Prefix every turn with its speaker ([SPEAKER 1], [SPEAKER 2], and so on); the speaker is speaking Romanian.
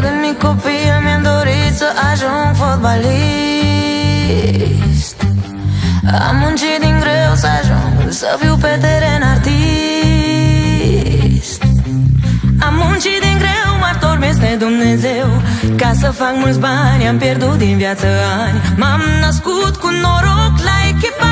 [SPEAKER 1] Eu de mic copil mi-am dorit să ajung fotbalist. Am muncit din greu să ajung să fiu pe teren artist. Am muncit din greu, martor mi-este Dumnezeu. Ca să fac mulți bani, am pierdut din viață ani. M-am născut cu noroc la echipa